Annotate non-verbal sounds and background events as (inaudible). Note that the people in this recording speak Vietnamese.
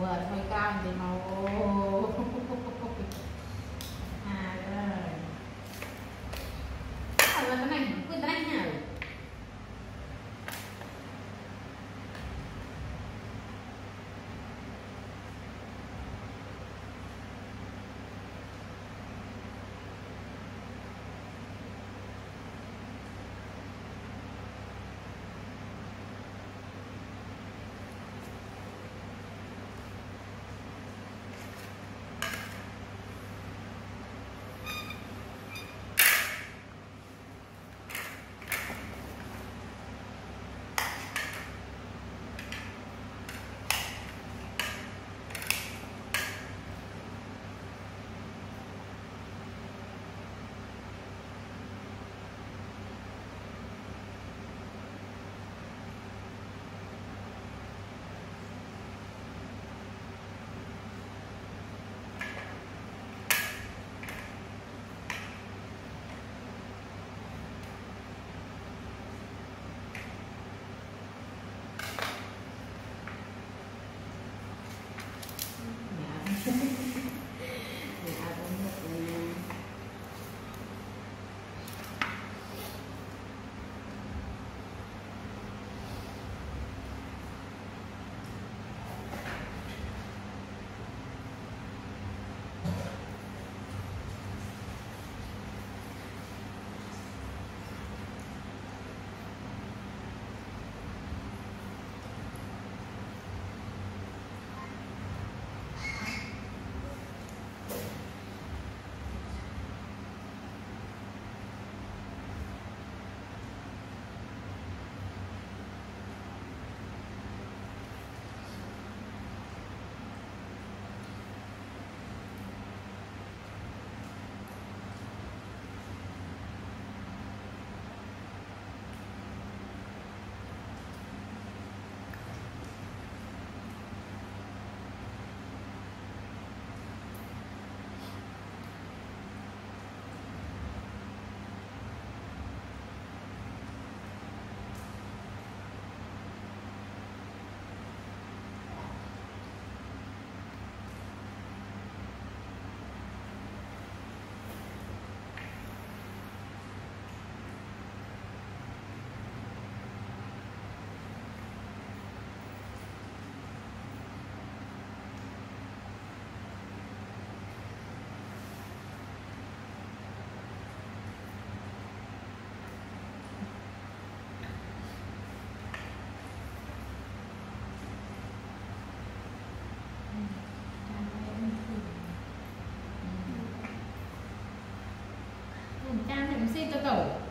vừa thôi cao thì màu à rồi à là cái này quên đánh nhỉ specific (laughs) MC Total.